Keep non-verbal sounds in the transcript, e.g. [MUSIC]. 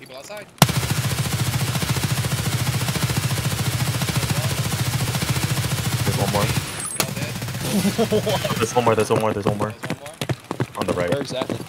people There's one more. [LAUGHS] There's one more. There's one more. There's one more. There's one more. On the right. Where exactly?